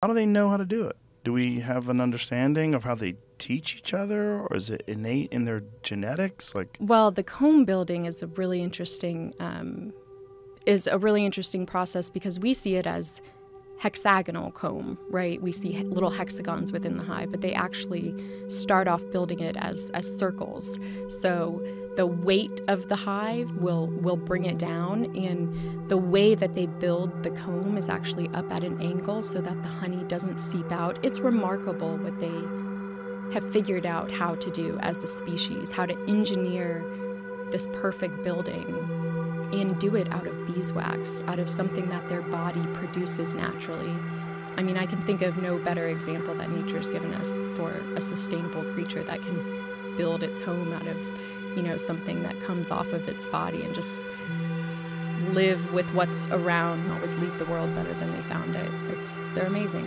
How do they know how to do it? Do we have an understanding of how they teach each other, or is it innate in their genetics? Like, Well, the comb building is a really interesting um, is a really interesting process because we see it as hexagonal comb, right? We see little hexagons within the hive, but they actually start off building it as as circles. So the weight of the hive will will bring it down, and the way that they build the comb is actually up at an angle so that the honey doesn't seep out. It's remarkable what they have figured out how to do as a species, how to engineer this perfect building and do it out of beeswax, out of something that their body produces naturally. I mean, I can think of no better example that nature's given us for a sustainable creature that can build its home out of, you know, something that comes off of its body and just live with what's around, always leave the world better than they found it. It's they're amazing.